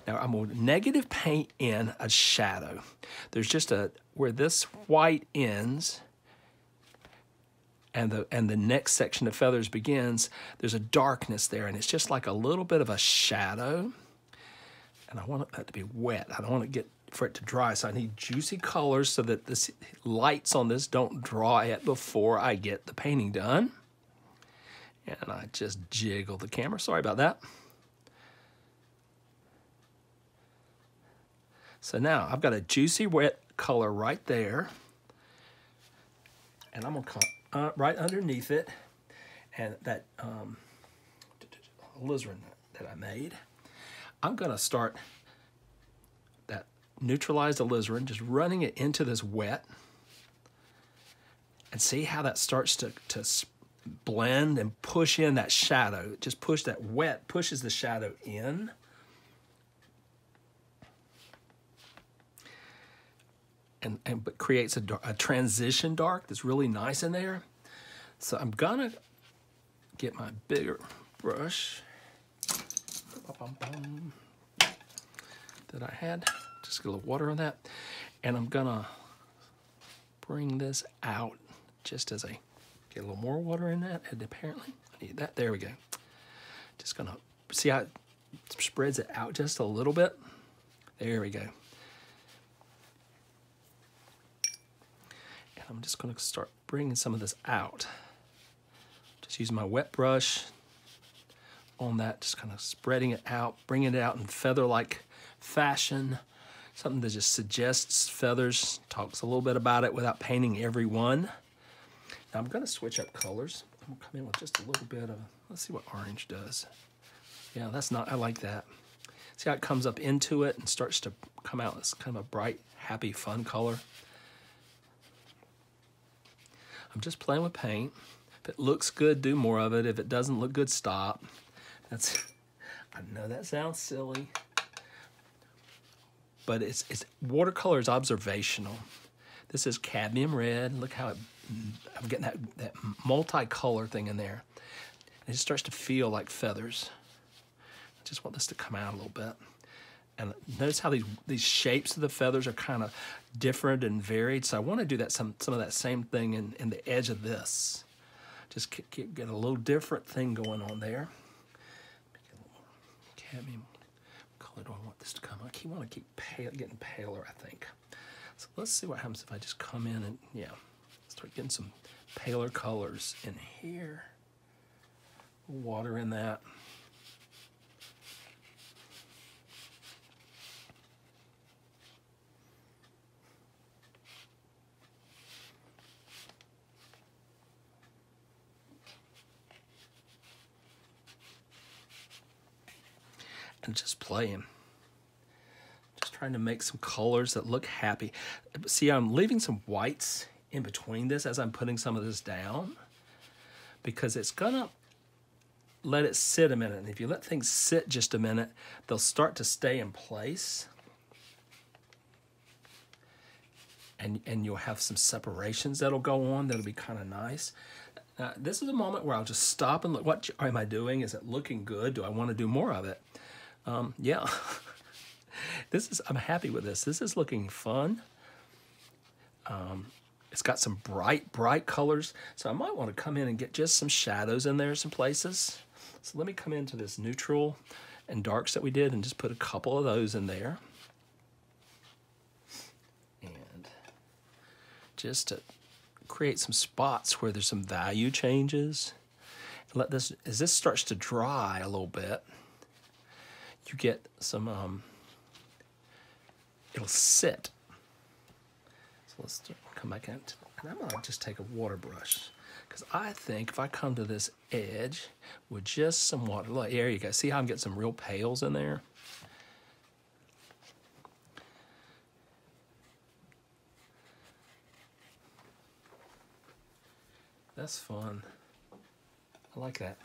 Now I'm going to negative paint in a shadow. There's just a, where this white ends, and the and the next section of feathers begins, there's a darkness there, and it's just like a little bit of a shadow. And I want that to be wet. I don't want to get for it to dry, so I need juicy colors so that the lights on this don't dry it before I get the painting done. And I just jiggle the camera. Sorry about that. So now I've got a juicy wet color right there. And I'm gonna uh, right underneath it. And that um, alizarin that I made, I'm gonna start that neutralized alizarin, just running it into this wet. And see how that starts to, to blend and push in that shadow. Just push that wet, pushes the shadow in. And, and but creates a, a transition dark that's really nice in there. So I'm gonna get my bigger brush that I had. Just get a little water on that. And I'm gonna bring this out just as I get a little more water in that. And apparently I need that. There we go. Just gonna see how it spreads it out just a little bit. There we go. I'm just going to start bringing some of this out. Just using my wet brush on that, just kind of spreading it out, bringing it out in feather-like fashion. Something that just suggests feathers, talks a little bit about it without painting every one. Now I'm going to switch up colors. I'm to come in with just a little bit of, let's see what orange does. Yeah, that's not, I like that. See how it comes up into it and starts to come out as kind of a bright, happy, fun color. I'm just playing with paint. If it looks good, do more of it. If it doesn't look good, stop. That's, [LAUGHS] I know that sounds silly, but it's, it's watercolor is observational. This is cadmium red. Look how it, I'm getting that, that multicolor thing in there. It starts to feel like feathers. I just want this to come out a little bit. And notice how these, these shapes of the feathers are kind of different and varied. So I want to do that some, some of that same thing in, in the edge of this. Just get, get a little different thing going on there. Cadmium color do I want this to come? I keep, want to keep pale, getting paler, I think. So let's see what happens if I just come in and, yeah, start getting some paler colors in here. Water in that. And just playing. Just trying to make some colors that look happy. See, I'm leaving some whites in between this as I'm putting some of this down because it's gonna let it sit a minute. And if you let things sit just a minute, they'll start to stay in place. And, and you'll have some separations that'll go on that'll be kind of nice. Uh, this is a moment where I'll just stop and look, what am I doing? Is it looking good? Do I want to do more of it? Um, yeah, [LAUGHS] this is, I'm happy with this. This is looking fun. Um, it's got some bright, bright colors. So I might want to come in and get just some shadows in there some places. So let me come into this neutral and darks that we did and just put a couple of those in there. And just to create some spots where there's some value changes. Let this, as this starts to dry a little bit, you get some, um, it'll sit. So let's come back in. And I'm gonna just take a water brush because I think if I come to this edge with just some water, look there you go. See how I'm getting some real pales in there? That's fun. I like that.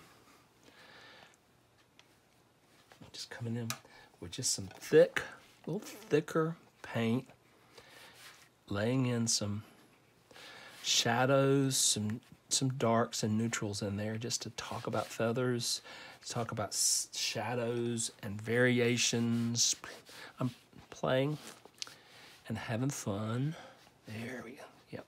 Just coming in with just some thick, a little thicker paint, laying in some shadows, some some darks and neutrals in there just to talk about feathers, talk about shadows and variations. I'm playing and having fun. There we go. Yep.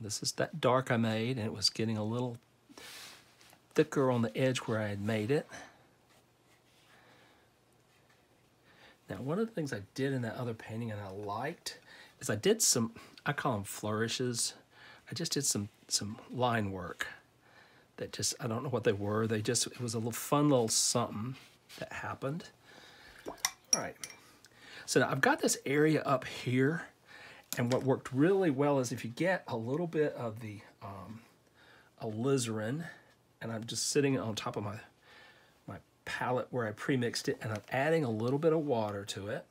This is that dark I made, and it was getting a little thicker on the edge where I had made it. Now, one of the things I did in that other painting and I liked is I did some, I call them flourishes. I just did some, some line work that just, I don't know what they were. They just, it was a little fun little something that happened. All right. So now I've got this area up here. And what worked really well is if you get a little bit of the um, alizarin, and I'm just sitting on top of my my palette where I pre-mixed it, and I'm adding a little bit of water to it.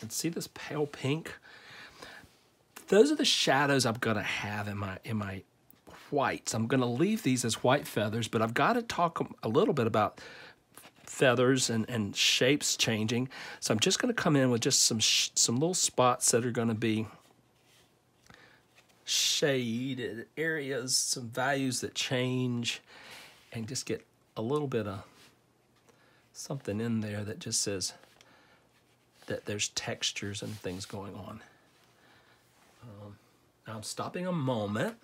And see this pale pink? Those are the shadows I'm gonna have in my in my whites. I'm gonna leave these as white feathers, but I've got to talk a little bit about feathers and, and shapes changing. So I'm just going to come in with just some some little spots that are going to be shaded areas, some values that change, and just get a little bit of something in there that just says that there's textures and things going on. Um, now I'm stopping a moment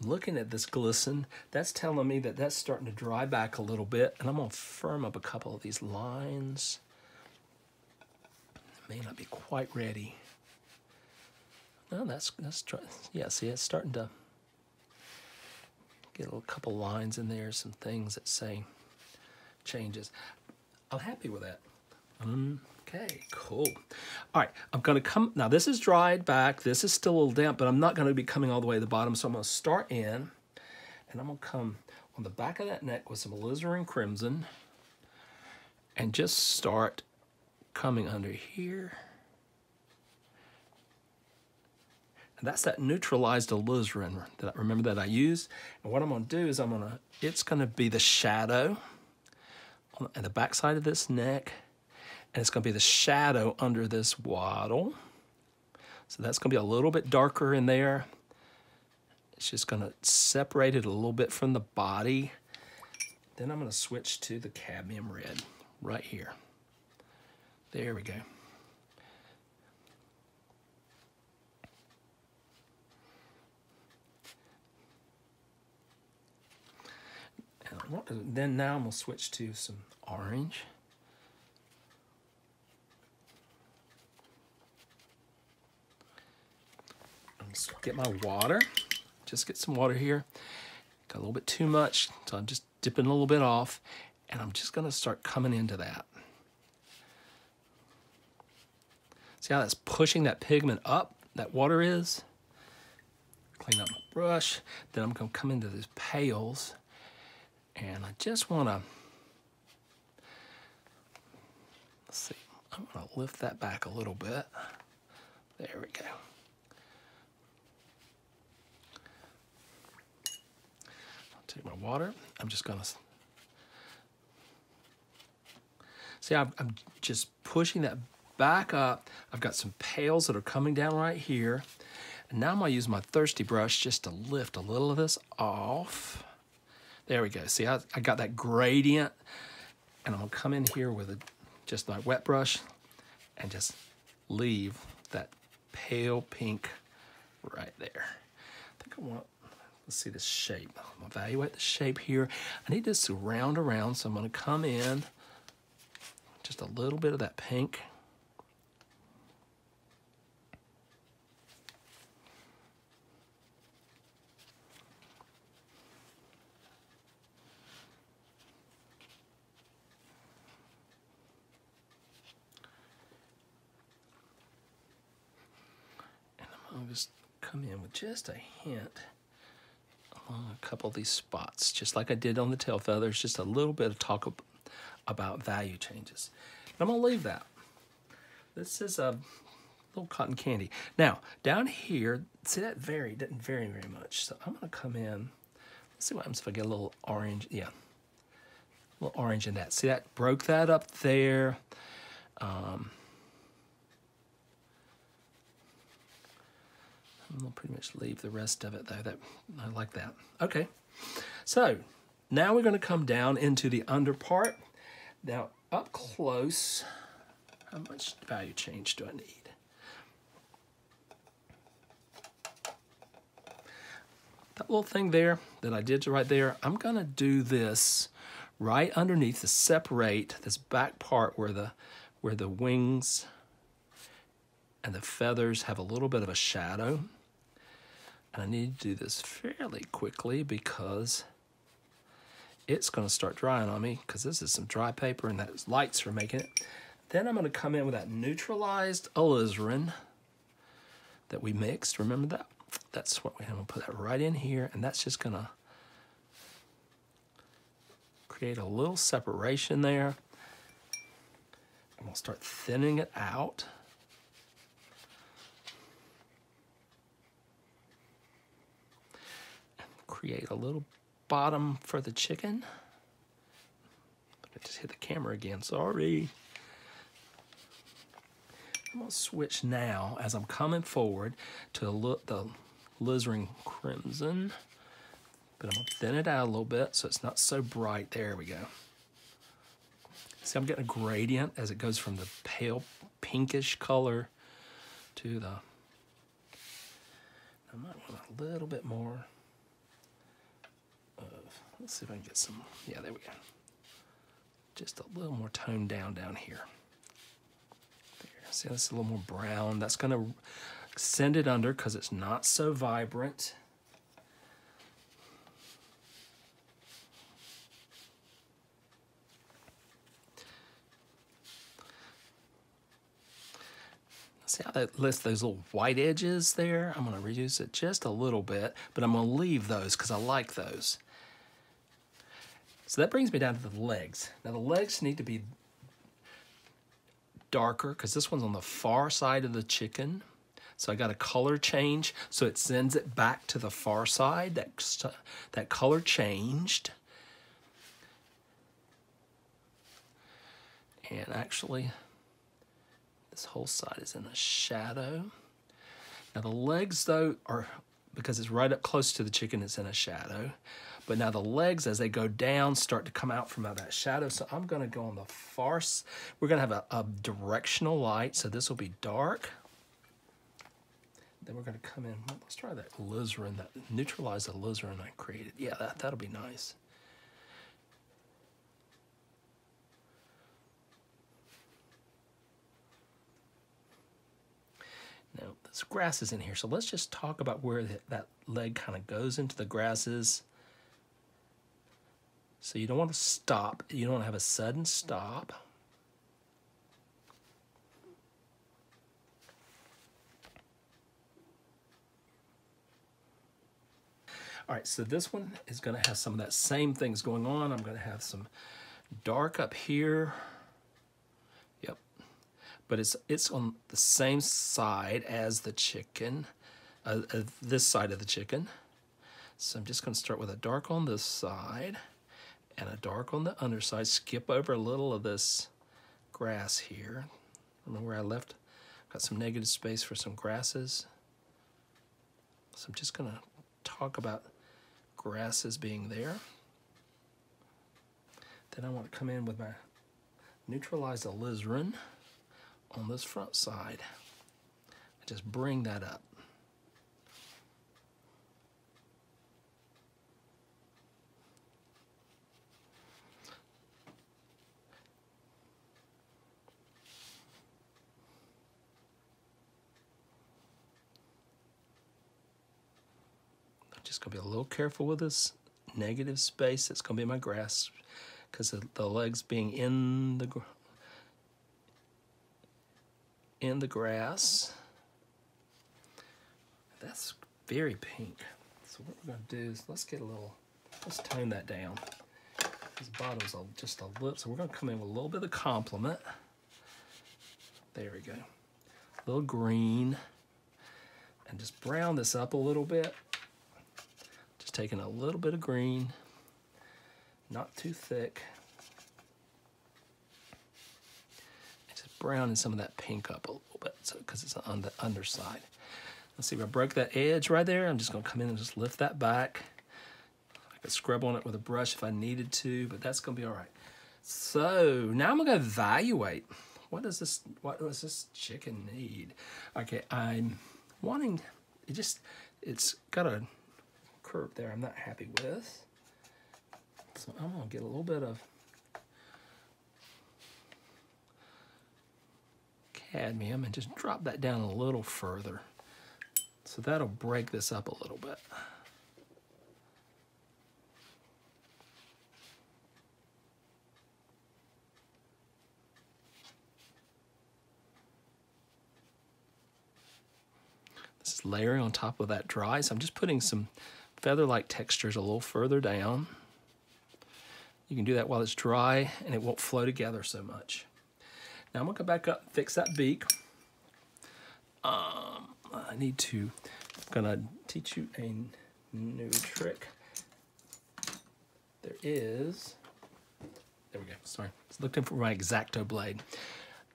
looking at this glisten, that's telling me that that's starting to dry back a little bit, and I'm gonna firm up a couple of these lines. It may not be quite ready. No, that's, that's, yeah, see, it's starting to get a couple lines in there, some things that say changes. I'm happy with that. Um, Okay, cool. All right, I'm gonna come, now this is dried back, this is still a little damp, but I'm not gonna be coming all the way to the bottom, so I'm gonna start in, and I'm gonna come on the back of that neck with some alizarin crimson, and just start coming under here. And that's that neutralized alizarin that I remember that I used. And what I'm gonna do is I'm gonna, it's gonna be the shadow on the back side of this neck, and it's going to be the shadow under this wattle. So that's going to be a little bit darker in there. It's just going to separate it a little bit from the body. Then I'm going to switch to the cadmium red right here. There we go. And then now I'm going to switch to some orange. Get my water. Just get some water here. Got a little bit too much, so I'm just dipping a little bit off, and I'm just gonna start coming into that. See how that's pushing that pigment up, that water is? Clean up my brush. Then I'm gonna come into these pales, and I just wanna, let's see, I'm gonna lift that back a little bit. There we go. Take my water. I'm just gonna, see I'm, I'm just pushing that back up. I've got some pales that are coming down right here. And now I'm gonna use my thirsty brush just to lift a little of this off. There we go. See, I, I got that gradient and I'm gonna come in here with a, just my wet brush and just leave that pale pink right there. I think I want Let's see this shape. I'm evaluate the shape here. I need this to round around, so I'm gonna come in just a little bit of that pink. And I'm gonna just come in with just a hint a couple of these spots, just like I did on the tail feathers, just a little bit of talk about value changes. I'm gonna leave that. This is a little cotton candy. Now, down here, see that vary, didn't vary very much. So I'm gonna come in, let's see what happens if I get a little orange, yeah. A little orange in that. See that, broke that up there. Um, Gonna pretty much leave the rest of it though. That I like that. Okay, so now we're gonna come down into the under part. Now up close, how much value change do I need? That little thing there that I did right there, I'm gonna do this right underneath to separate this back part where the where the wings and the feathers have a little bit of a shadow. And I need to do this fairly quickly because it's going to start drying on me because this is some dry paper and those lights are making it. Then I'm going to come in with that neutralized alizarin that we mixed. Remember that? That's what we're going to put that right in here and that's just going to create a little separation there. I'm going to start thinning it out. Create a little bottom for the chicken. I just hit the camera again, sorry. I'm gonna switch now as I'm coming forward to look the alizarin crimson, but I'm gonna thin it out a little bit so it's not so bright. There we go. See, I'm getting a gradient as it goes from the pale pinkish color to the, I might want a little bit more let's see if I can get some, yeah, there we go. Just a little more toned down down here. There, see, that's a little more brown. That's gonna send it under because it's not so vibrant. See how that lists those little white edges there? I'm gonna reduce it just a little bit, but I'm gonna leave those because I like those. So that brings me down to the legs. Now the legs need to be darker because this one's on the far side of the chicken. So I got a color change, so it sends it back to the far side. That, that color changed. And actually, this whole side is in the shadow. Now the legs though are, because it's right up close to the chicken, it's in a shadow. But now the legs, as they go down, start to come out from out that shadow. So I'm gonna go on the far, we're gonna have a, a directional light. So this will be dark. Then we're gonna come in, let's try that alizarin, that neutralize the alizarin I created. Yeah, that, that'll be nice. Now, this grass is in here, so let's just talk about where that leg kind of goes into the grasses. So you don't want to stop. You don't want to have a sudden stop. All right, so this one is going to have some of that same things going on. I'm going to have some dark up here. Yep. But it's it's on the same side as the chicken, uh, uh, this side of the chicken. So I'm just going to start with a dark on this side and a dark on the underside. Skip over a little of this grass here. Remember where I left? Got some negative space for some grasses. So I'm just gonna talk about grasses being there. Then I want to come in with my neutralized alizarin on this front side. And just bring that up. Just going to be a little careful with this negative space that's going to be my grass because the, the legs being in the in the grass. That's very pink. So what we're gonna do is let's get a little, let's tone that down. This bottom's just a little, so we're gonna come in with a little bit of complement. There we go. A little green. And just brown this up a little bit. Taking a little bit of green, not too thick. And just browning some of that pink up a little bit so because it's on the underside. Let's see if I broke that edge right there. I'm just gonna come in and just lift that back. I could scrub on it with a brush if I needed to, but that's gonna be all right. So now I'm gonna evaluate. What does this, what does this chicken need? Okay, I'm wanting, it just, it's got a curve there I'm not happy with. So I'm gonna get a little bit of cadmium and just drop that down a little further. So that'll break this up a little bit. This is layering on top of that dry, so I'm just putting some feather-like textures a little further down. You can do that while it's dry and it won't flow together so much. Now I'm gonna go back up and fix that beak. Um, I need to, I'm gonna teach you a new trick. There is, there we go, sorry. I was looking for my X-Acto blade.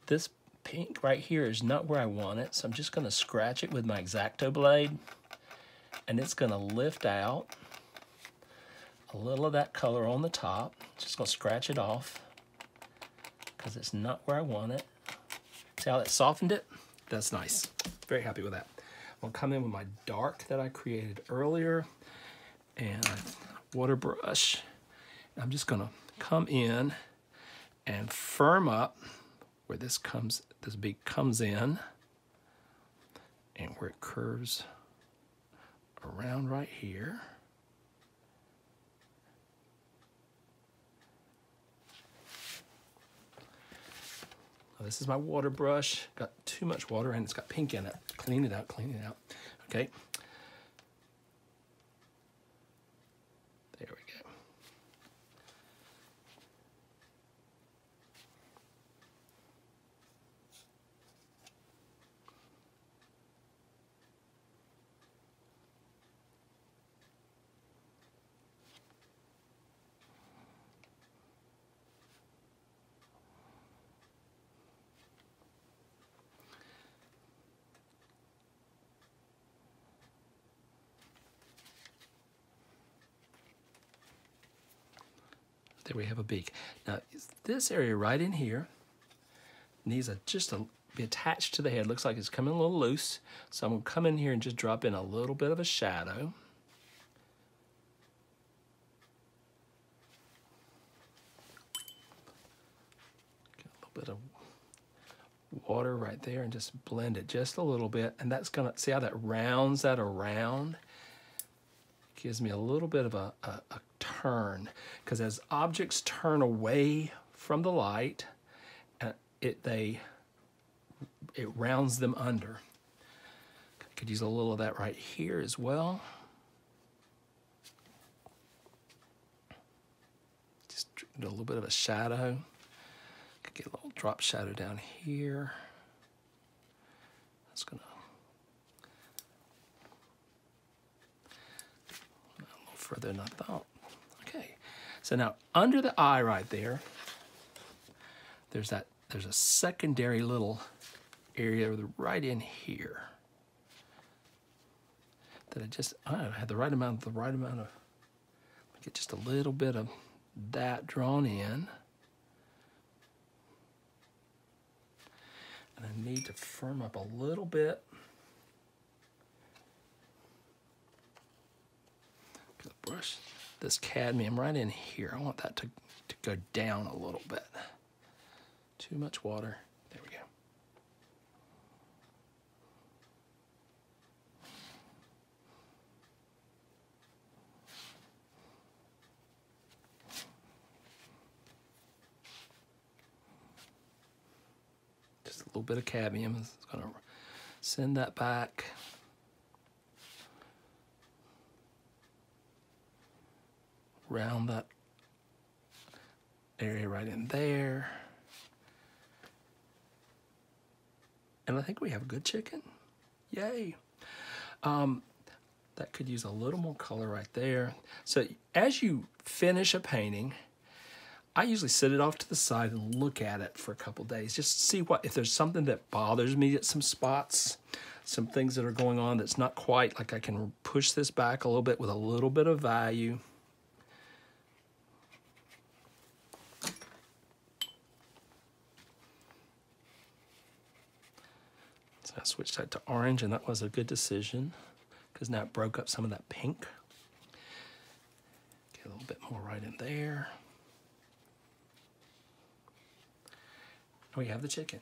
This pink right here is not where I want it, so I'm just gonna scratch it with my X-Acto blade and it's gonna lift out a little of that color on the top. Just gonna scratch it off because it's not where I want it. See how that softened it? That's nice. Very happy with that. I'm gonna come in with my dark that I created earlier and water brush. I'm just gonna come in and firm up where this comes, this beak comes in and where it curves around right here. Now this is my water brush. Got too much water and it's got pink in it. Clean it out, clean it out. Okay. There we go. There we have a beak. Now, this area right in here needs a, just to be attached to the head. Looks like it's coming a little loose. So I'm gonna come in here and just drop in a little bit of a shadow. Get a little bit of water right there and just blend it just a little bit. And that's gonna, see how that rounds that around? Gives me a little bit of a, a, a turn because as objects turn away from the light, uh, it they it rounds them under. Could use a little of that right here as well. Just a little bit of a shadow. Could get a little drop shadow down here. That's gonna a little further than I thought. So now under the eye right there, there's that, there's a secondary little area right in here that I just, I had the right amount, the right amount of, get just a little bit of that drawn in. And I need to firm up a little bit. The Brush this cadmium right in here. I want that to, to go down a little bit. Too much water. There we go. Just a little bit of cadmium is going to send that back. Around that area right in there. And I think we have good chicken. Yay. Um, that could use a little more color right there. So as you finish a painting, I usually set it off to the side and look at it for a couple days, just see what if there's something that bothers me at some spots, some things that are going on that's not quite like I can push this back a little bit with a little bit of value. Switched that to orange, and that was a good decision because now it broke up some of that pink. Get a little bit more right in there. we have the chicken.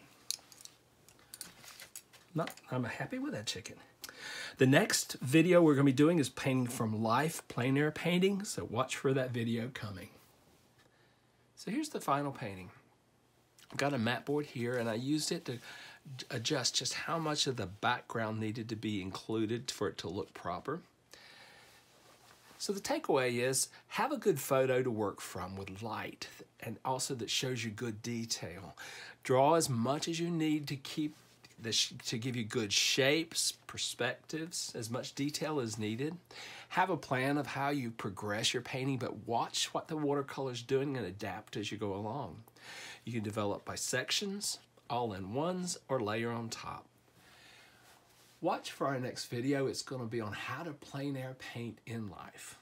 Not, I'm happy with that chicken. The next video we're going to be doing is painting from life, plein air painting, so watch for that video coming. So here's the final painting. I've got a mat board here and I used it to adjust just how much of the background needed to be included for it to look proper. So the takeaway is have a good photo to work from with light and also that shows you good detail. Draw as much as you need to keep this to give you good shapes, perspectives, as much detail as needed. Have a plan of how you progress your painting, but watch what the watercolor is doing and adapt as you go along. You can develop by sections, all in ones, or layer on top. Watch for our next video. It's going to be on how to plein air paint in life.